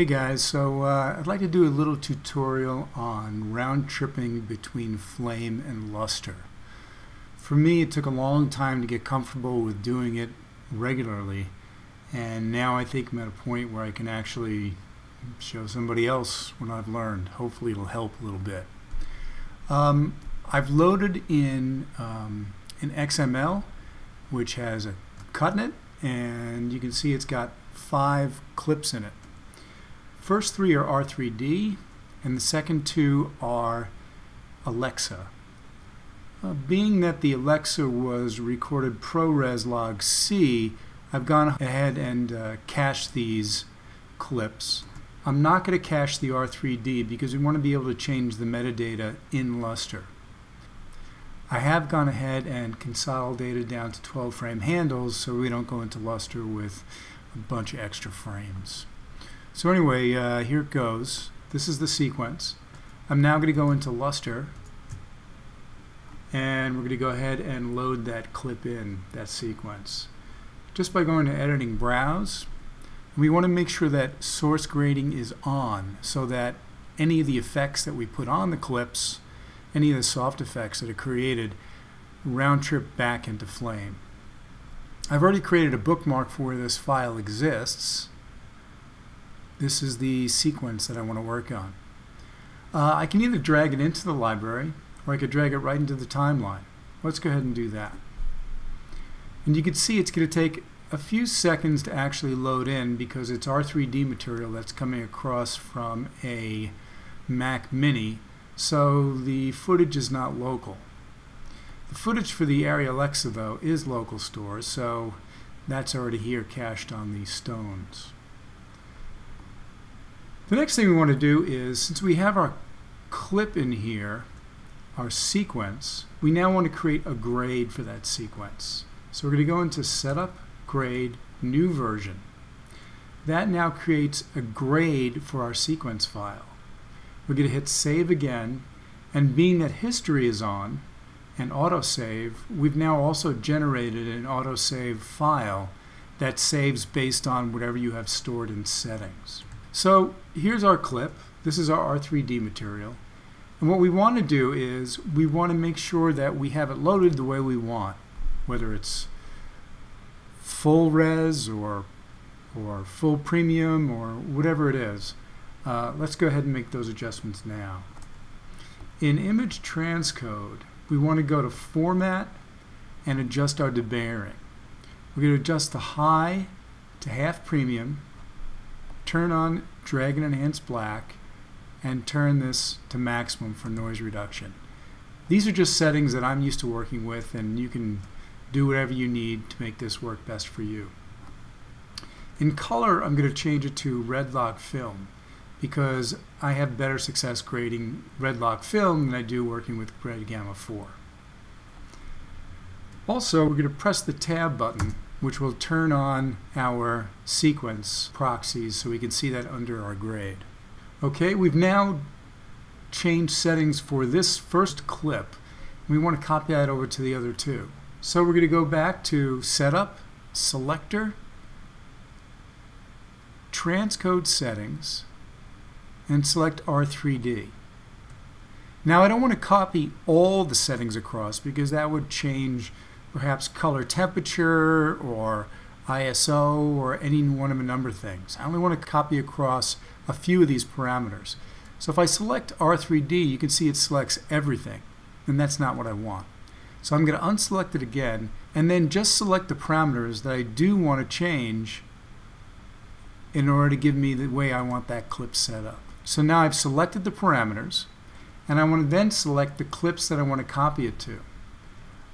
Hey guys, so uh, I'd like to do a little tutorial on round tripping between flame and Lustre. For me it took a long time to get comfortable with doing it regularly and now I think I'm at a point where I can actually show somebody else what I've learned. Hopefully it'll help a little bit. Um, I've loaded in um, an XML which has a cut in it and you can see it's got five clips in it. First three are R3D, and the second two are Alexa. Uh, being that the Alexa was recorded ProRes log C, I've gone ahead and uh, cached these clips. I'm not going to cache the R3D because we want to be able to change the metadata in Lustre. I have gone ahead and consolidated down to 12 frame handles so we don't go into Lustre with a bunch of extra frames. So anyway, uh, here it goes. This is the sequence. I'm now going to go into Lustre and we're going to go ahead and load that clip in, that sequence. Just by going to Editing Browse, we want to make sure that source grading is on so that any of the effects that we put on the clips, any of the soft effects that are created, round trip back into Flame. I've already created a bookmark for where this file exists this is the sequence that I want to work on. Uh, I can either drag it into the library or I could drag it right into the timeline. Let's go ahead and do that. And you can see it's going to take a few seconds to actually load in because it's R3D material that's coming across from a Mac Mini so the footage is not local. The footage for the ARRI Alexa though is local store so that's already here cached on these stones. The next thing we want to do is, since we have our clip in here, our sequence, we now want to create a grade for that sequence. So we're going to go into Setup, Grade, New Version. That now creates a grade for our sequence file. We're going to hit Save again, and being that history is on, and autosave, we've now also generated an autosave file that saves based on whatever you have stored in settings. So here's our clip. This is our R3D material. And what we want to do is we want to make sure that we have it loaded the way we want, whether it's full res or, or full premium or whatever it is. Uh, let's go ahead and make those adjustments now. In image transcode, we want to go to format and adjust our debayering. We're going to adjust the high to half premium turn on Dragon enhance black and turn this to maximum for noise reduction. These are just settings that I'm used to working with and you can do whatever you need to make this work best for you. In color I'm going to change it to red log film because I have better success grading red log film than I do working with red gamma 4. Also we're going to press the tab button which will turn on our sequence proxies so we can see that under our grade. Okay, we've now changed settings for this first clip. We want to copy that over to the other two. So we're going to go back to Setup, Selector, Transcode Settings, and select R3D. Now I don't want to copy all the settings across because that would change perhaps color temperature or ISO or any one of a number of things. I only want to copy across a few of these parameters. So if I select R3D, you can see it selects everything, and that's not what I want. So I'm going to unselect it again, and then just select the parameters that I do want to change in order to give me the way I want that clip set up. So now I've selected the parameters, and I want to then select the clips that I want to copy it to.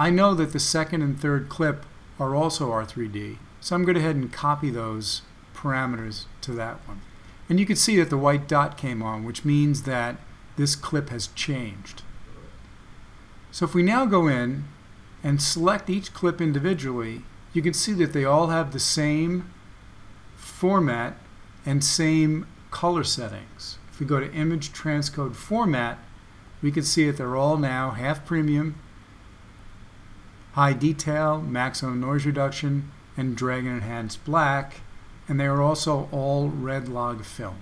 I know that the second and third clip are also R3D, so I'm going to go ahead and copy those parameters to that one. And you can see that the white dot came on, which means that this clip has changed. So if we now go in and select each clip individually, you can see that they all have the same format and same color settings. If we go to image transcode format, we can see that they're all now half premium high detail, maximum noise reduction, and Dragon Enhanced black, and they are also all red log film.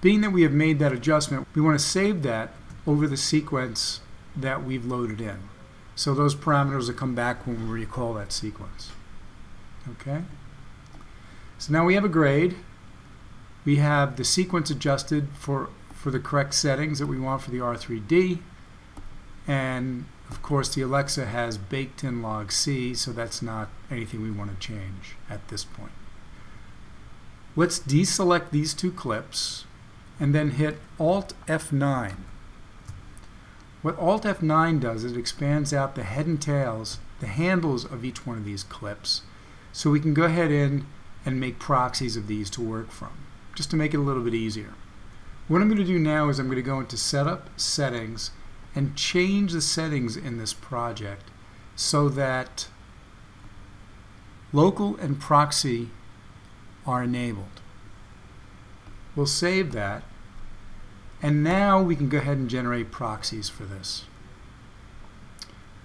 being that we have made that adjustment, we want to save that over the sequence that we've loaded in. So those parameters will come back when we recall that sequence. Okay? So now we have a grade. We have the sequence adjusted for, for the correct settings that we want for the R3D. And of course the Alexa has baked in log C, so that's not anything we want to change at this point. Let's deselect these two clips and then hit Alt F9. What Alt F9 does is it expands out the head and tails, the handles of each one of these clips, so we can go ahead in and make proxies of these to work from, just to make it a little bit easier. What I'm going to do now is I'm going to go into Setup, Settings, and change the settings in this project so that local and proxy are enabled. We'll save that and now we can go ahead and generate proxies for this.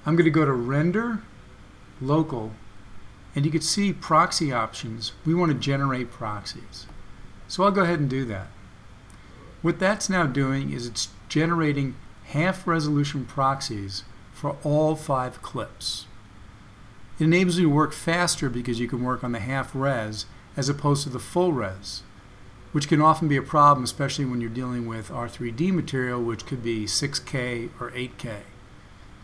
I'm going to go to render local and you can see proxy options. We want to generate proxies. So I'll go ahead and do that. What that's now doing is it's generating half resolution proxies for all five clips. It enables you to work faster because you can work on the half res as opposed to the full res which can often be a problem, especially when you're dealing with R3D material, which could be 6K or 8K.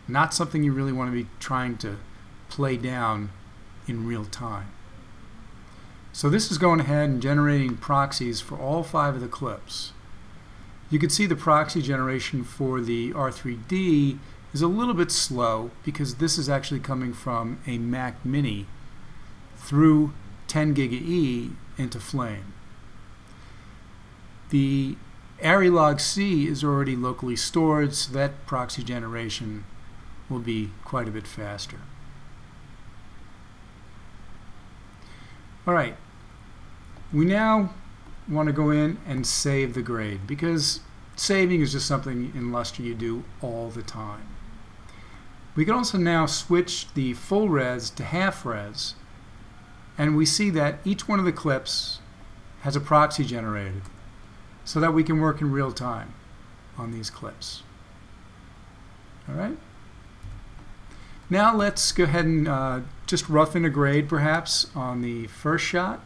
Not something you really want to be trying to play down in real time. So this is going ahead and generating proxies for all five of the clips. You can see the proxy generation for the R3D is a little bit slow because this is actually coming from a Mac Mini through 10 GigaE into Flame. The ARRI C is already locally stored, so that proxy generation will be quite a bit faster. All right, we now want to go in and save the grade because saving is just something in Lustre you do all the time. We can also now switch the full res to half res and we see that each one of the clips has a proxy generated so that we can work in real time on these clips. All right. Now let's go ahead and uh, just rough in a grade perhaps on the first shot.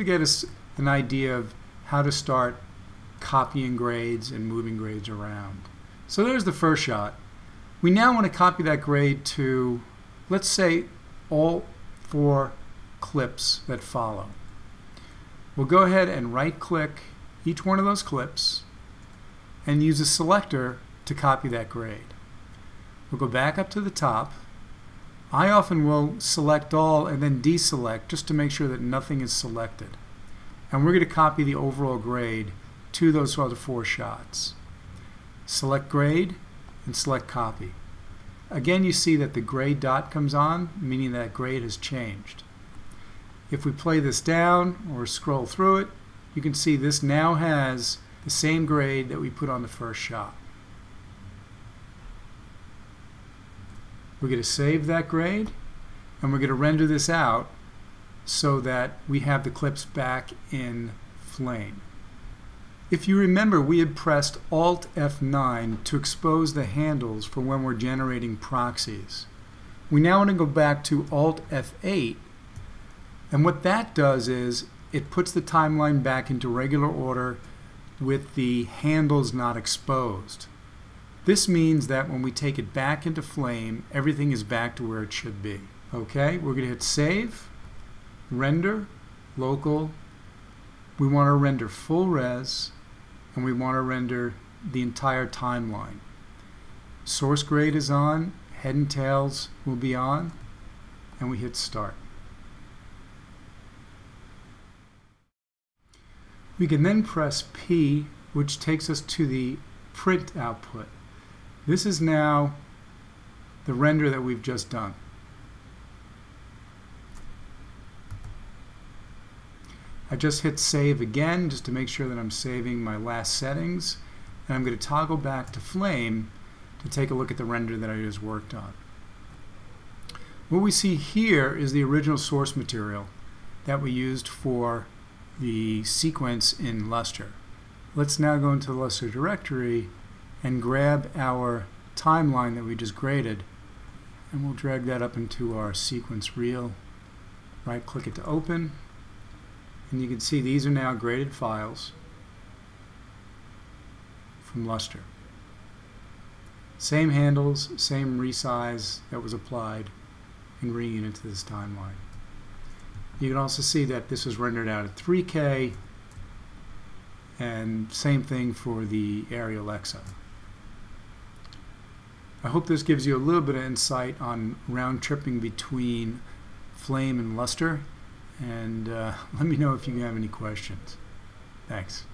To get us an idea of how to start copying grades and moving grades around. So there's the first shot. We now want to copy that grade to, let's say, all four clips that follow. We'll go ahead and right click each one of those clips and use a selector to copy that grade. We'll go back up to the top. I often will select all and then deselect just to make sure that nothing is selected. And we're going to copy the overall grade to those other four shots. Select grade and select copy. Again, you see that the gray dot comes on, meaning that grade has changed. If we play this down or scroll through it, you can see this now has the same grade that we put on the first shot. We're going to save that grade and we're going to render this out so that we have the clips back in Flame. If you remember, we had pressed Alt F9 to expose the handles for when we're generating proxies. We now want to go back to Alt F8 and what that does is it puts the timeline back into regular order with the handles not exposed. This means that when we take it back into flame, everything is back to where it should be. Okay, we're going to hit save, render, local. We want to render full res, and we want to render the entire timeline. Source grade is on, head and tails will be on, and we hit start. We can then press P, which takes us to the print output. This is now the render that we've just done. I just hit save again just to make sure that I'm saving my last settings and I'm going to toggle back to flame to take a look at the render that I just worked on. What we see here is the original source material that we used for the sequence in Lustre. Let's now go into the Lustre directory and grab our timeline that we just graded and we'll drag that up into our sequence reel. Right click it to open and you can see these are now graded files from Lustre. Same handles, same resize that was applied and reunit to this timeline. You can also see that this was rendered out at 3K and same thing for the Arri Alexa. I hope this gives you a little bit of insight on round tripping between Flame and Lustre and uh, let me know if you have any questions. Thanks.